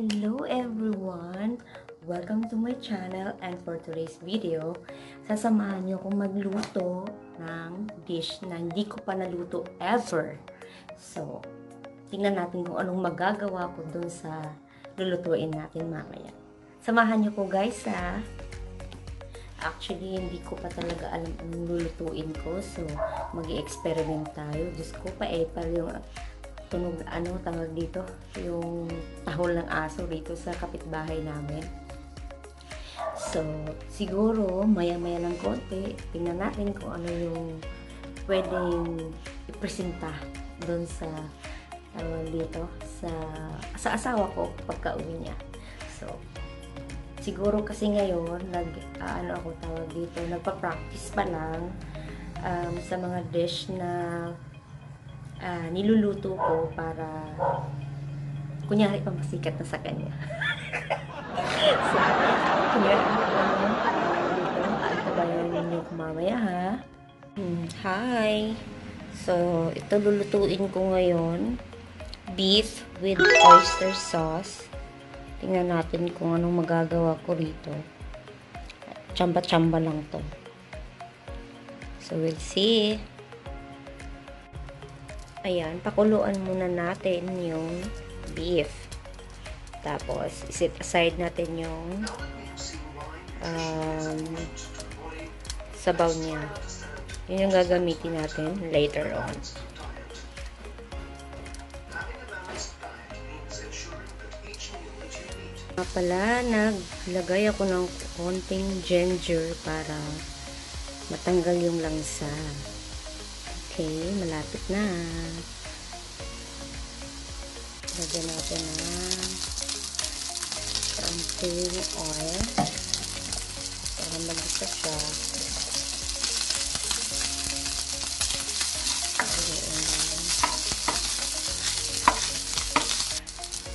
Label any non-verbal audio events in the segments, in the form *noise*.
Hello everyone! Welcome to my channel and for today's video, sasamahan niyo akong magluto ng dish na hindi ko pa naluto ever. So, tingnan natin kung anong magagawa ko dun sa lulutuin natin mamaya. Samahan niyo ko guys ha! Actually, hindi ko pa talaga alam anong lulutuin ko. So, mag experiment tayo. Diyos ko pa eh, pa yung tunog, ano tawag dito, yung tahol ng aso dito sa kapitbahay namin. So, siguro, maya-maya ng konti, tingnan natin kung ano yung pwedeng ipresenta doon sa tawag dito, sa, sa asawa ko pagka uwi niya. So, siguro kasi ngayon, nag, uh, ano ako tawag dito, nagpa-practice pa lang um, sa mga dish na uh, niluluto ko para kunyari pa masikat na sa kanya. *laughs* so, kunyari pa antabayan ninyo mamaya ha. Hmm, hi! So, ito lulutuin ko ngayon. Beef with oyster sauce. Tingnan natin kung anong magagawa ko rito. Chamba-chamba lang to. So, we'll see. Ayan, pakuluan muna natin yung beef. Tapos, isit aside natin yung um, sabaw niya. Yun yung gagamitin natin later on. Pala, naglagay ako ng konting ginger para matanggal yung langsa. Okay, malapit na. Lagyan natin ng konting oil para magisa siya.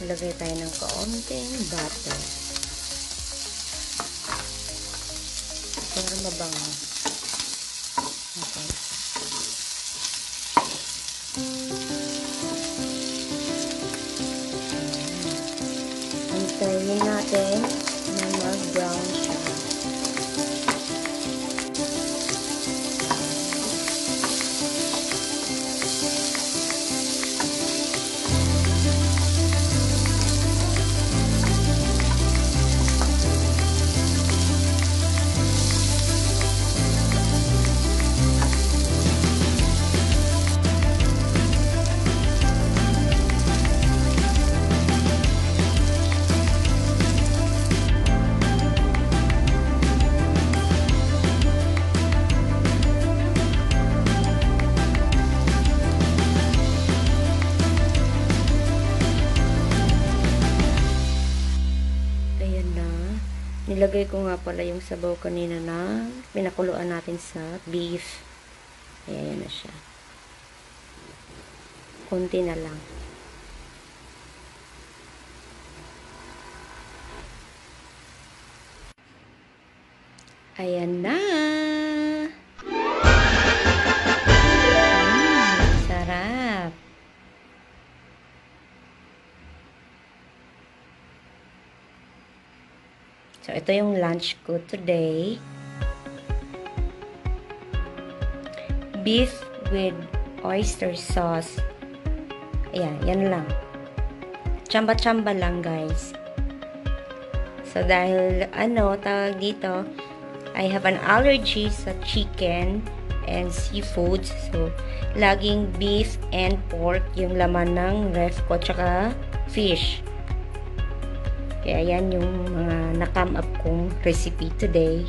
Lagay tayo ng kaunting butter. Para mabango. Okay. Na mag-brown siya. Nilagay ko nga pala yung sabaw kanina na pinakuluan natin sa beef. Ayan na siya. Kunti na lang. Ayan na! So, ito yung lunch ko today. Beef with oyster sauce. Ayan, yan lang. Chamba-chamba lang, guys. So, dahil, ano, tawag dito, I have an allergy sa chicken and seafoods. So, laging beef and pork yung laman ng ref ko, tsaka fish. Kaya yan yung mga na-come up kong recipe today.